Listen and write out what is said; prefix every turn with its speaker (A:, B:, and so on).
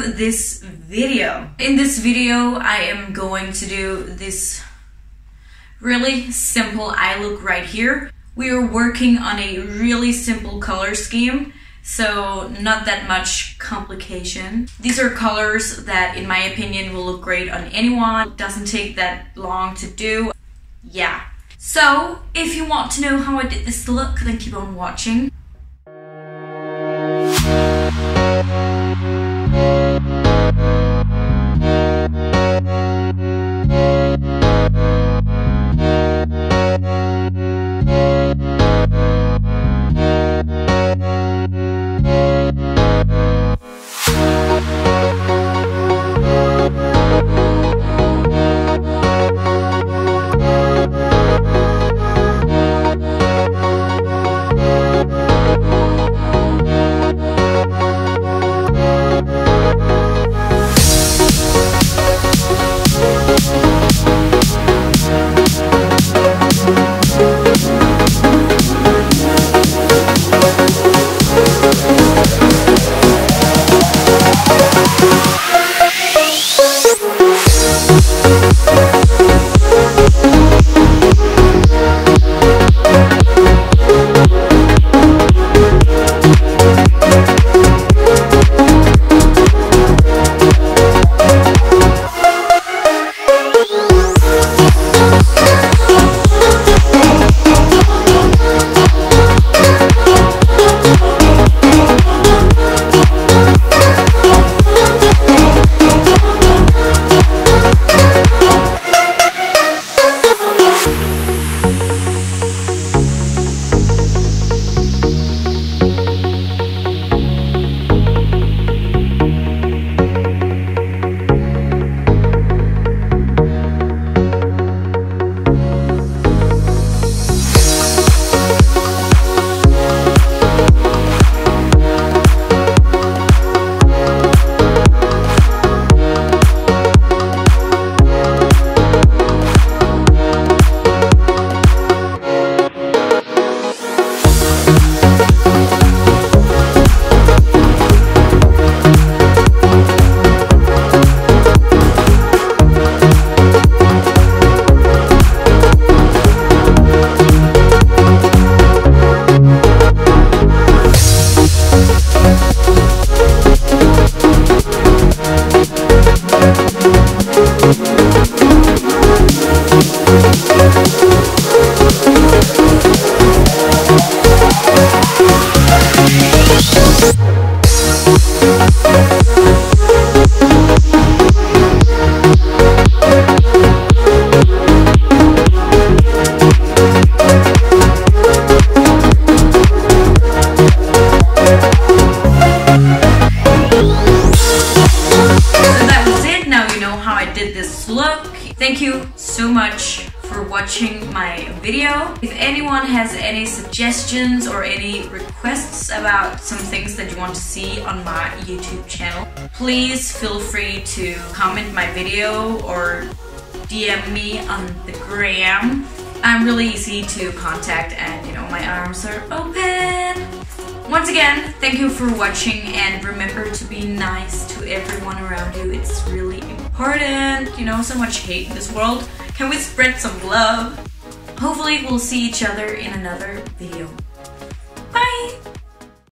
A: this video. In this video, I am going to do this really simple eye look right here. We are working on a really simple color scheme, so not that much complication. These are colors that, in my opinion, will look great on anyone. It doesn't take that long to do. Yeah. So, if you want to know how I did this look, then keep on watching. Did Thank you so much for watching my video. If anyone has any suggestions or any requests about some things that you want to see on my YouTube channel, please feel free to comment my video or DM me on the gram. I'm really easy to contact and you know my arms are open. Once again, thank you for watching and remember to be nice to everyone around you. It's really important. Pardon, you know, so much hate in this world. Can we spread some love? Hopefully we'll see each other in another video.